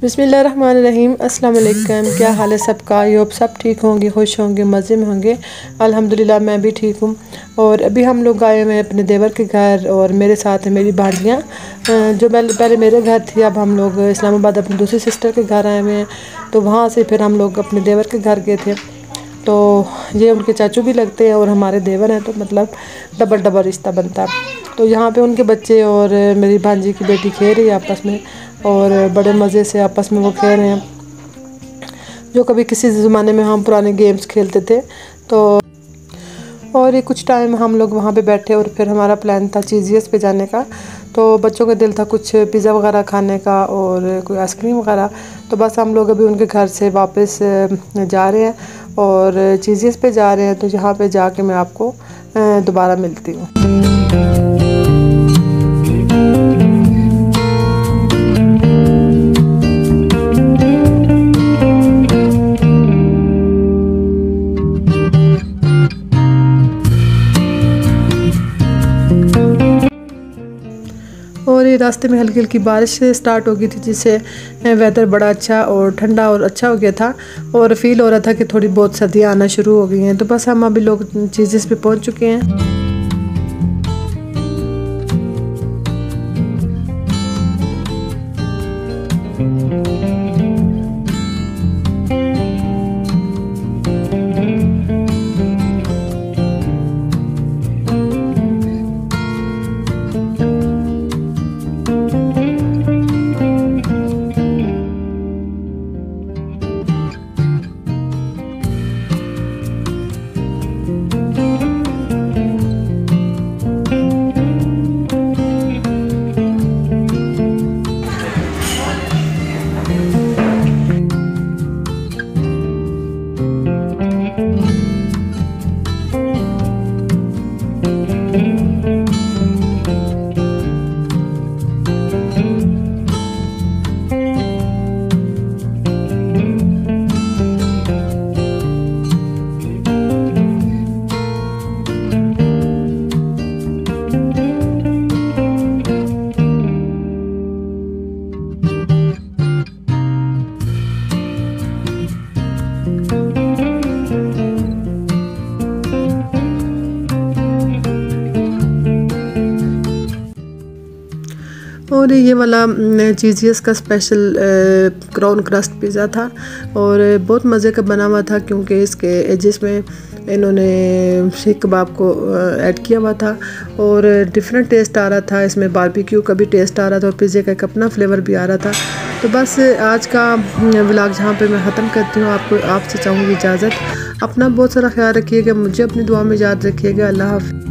बिसमीम अस्सलाम क्या हाल है सबका? यूब सब ठीक होंगे, खुश होंगे, मज़े में होंगे। अल्हम्दुलिल्लाह, मैं भी ठीक हूँ। और अभी हम लोग आए हुए हैं अपने देवर के घर और मेरे साथ हैं मेरी भांजियाँ जो पहले पहले मेरे घर थी, अब हम लोग इस्लामाबाद अपनी दूसरी सिस्टर के घर आए हुए हैं। तो वहाँ से फिर हम लोग अपने देवर के घर गए थे। तो ये उनके चाचू भी लगते हैं और हमारे देवर हैं तो मतलब डबल डबल रिश्ता बनता। है तो यहाँ पे उनके बच्चे और मेरी भांजी की बेटी खेल रही है आपस में और बड़े मज़े से आपस में वो खेल रहे हैं। जो कभी किसी ज़माने में हम पुराने गेम्स खेलते थे तो और ये कुछ टाइम हम लोग वहाँ पे बैठे और फिर हमारा प्लान था चीज़ियस पे जाने का। तो बच्चों का दिल था कुछ पिज़्ज़ा वगैरह खाने का और कोई आइसक्रीम वगैरह। तो बस हम लोग अभी उनके घर से वापस जा रहे हैं और चीज़ियस पे जा रहे हैं। तो यहाँ पे जाके मैं आपको दोबारा मिलती हूँ। और ये रास्ते में हल्की हल्की बारिश स्टार्ट हो गई थी, जिससे वेदर बड़ा अच्छा और ठंडा और अच्छा हो गया था और फील हो रहा था कि थोड़ी बहुत सर्दियाँ आना शुरू हो गई हैं। तो बस हम अभी लोग चीज़ पे पहुँच चुके हैं। और ये वाला चीज़ियस का स्पेशल क्राउन क्रस्ट पिज़्ज़ा था और बहुत मज़े का बना हुआ था क्योंकि इसके एजिस में इन्होंने सीख कबाब को ऐड किया हुआ था और डिफरेंट टेस्ट आ रहा था। इसमें बारबेक्यू का भी टेस्ट आ रहा था और पिज़्ज़े का एक अपना फ्लेवर भी आ रहा था। तो बस आज का व्लॉग जहाँ पे मैं ख़त्म करती हूँ। आपको, आपसे चाहूँगी इजाज़त। अपना बहुत सारा ख्याल रखिएगा, मुझे अपनी दुआ में याद रखिएगा। अल्लाह हाफ़